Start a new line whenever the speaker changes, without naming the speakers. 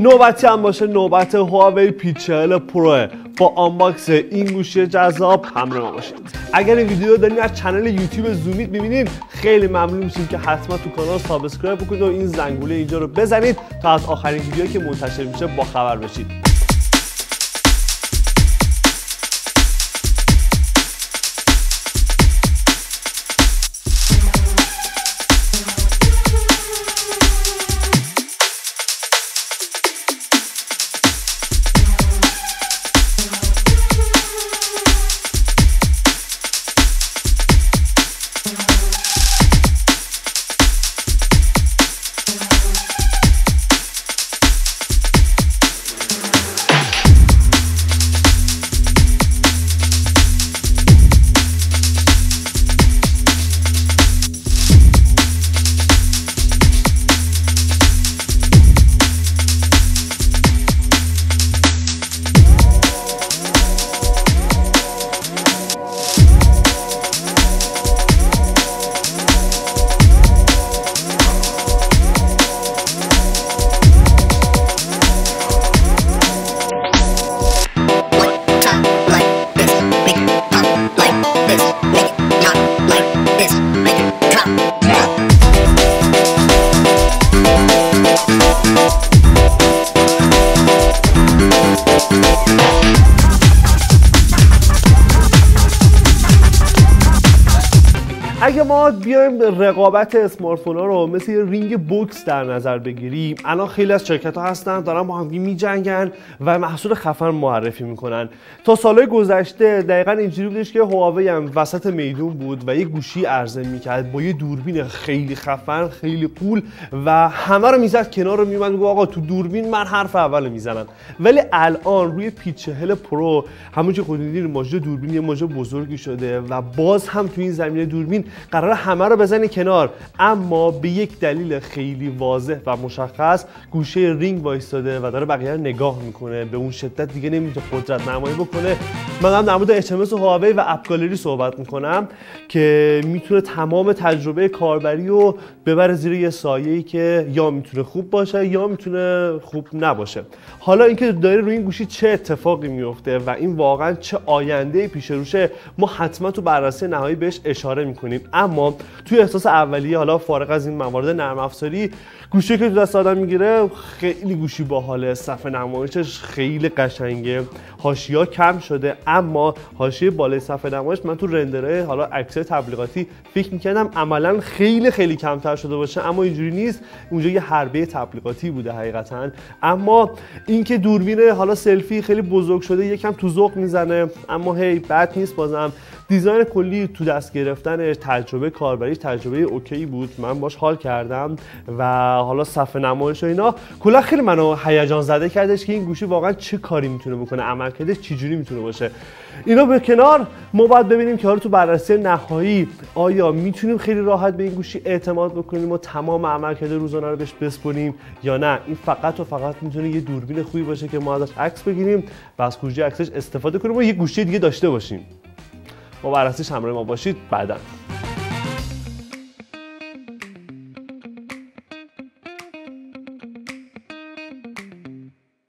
نوبتی هم باشه نوبت هواوی P40 Pro. با unbox این گوشی جذاب همراه باشید. اگر این ویدیو دارین از channel یوتیوب زومیت می‌بینین خیلی ممنون میشیم که حتما تو کانال subscribe بکنید و این زنگوله اینجا رو بزنید تا از آخرین ویدیویی که منتشر میشه با خبر بشید. اگه ما بیایم رقابت smart ها رو مثل یه رینگ بوکس در نظر بگیریم الان خیلی از شرکت ها هستن دارن با هم میجنگن و محصول خفن معرفی می‌کنن. تا سالهای گذشته دقیقا اینجوری بودش که هواوی هم وسط میدون بود و یه گوشی عرضه می‌کرد با یه دوربین خیلی خفن خیلی غول و همه رو می‌زد کنار و میگه آقا تو دوربین من حرف اول می‌زنم. ولی الان روی پی چهل Pro همون که خودتون دوربین یه ماژه بزرگی شده و باز هم تو این زمینه دوربین قرار همه رو بزنی کنار. اما به یک دلیل خیلی واضح و مشخص گوشه رینگ وایستاده و داره بقیه رو نگاه می‌کنه. به اون شدت دیگه نمی‌تونه قدرت نمایی بکنه. من هم در مورد اچ و هواوی و اپ گالری صحبت می‌کنم که می‌تونه تمام تجربه کاربری رو ببره زیر یه سایه‌ای که یا می‌تونه خوب باشه یا می‌تونه خوب نباشه. حالا اینکه داره روی این گوشی چه اتفاقی میفته و این واقعا چه آینده پیش روشه ما حتما تو بررسی نهایی بهش اشاره می‌کنیم. اما توی احساس اولیه حالا فارغ از این موارد نرم افزاری گوشی که تو دست آدم می‌گیره خیلی گوشی باحاله صفحه نمایشش خیلی قشنگه حاشیه کم شده اما حاشیه بالای صفحه نمایش من تو رندره حالا عکس تبلیغاتی فکر می‌کردم عملا خیلی خیلی کمتر شده باشه اما اینجوری نیست. اونجا یه حربه تبلیغاتی بوده حقیقتا. اما اینکه دوربین حالا سلفی خیلی بزرگ شده یکم تو ذوق می‌زنه اما هی بد نیست بازم. دیزاین کلی تو دست گرفتن تجربه کاربری تجربه اوکی بود. من باش حال کردم و حالا صفحه نمایش و اینا. کلا خیلی منو هیجان زده کردش که این گوشی واقعا چه کاری می‌تونه بکنه؟ عملکردش چجوری می‌تونه باشه؟ اینا به کنار ما باید ببینیم که حالا تو بررسی نهایی آیا می‌تونیم خیلی راحت به این گوشی اعتماد بکنیم و تمام عملکرد روزانه رو بهش بسپریم یا نه؟ این فقط و فقط می‌تونه یه دوربین خوبی باشه که ما ازش عکس بگیریم و از خروجی عکسش استفاده کنیم و یه گوشی دیگه داشته باشیم. با بررسیش همراه ما باشید بعدا.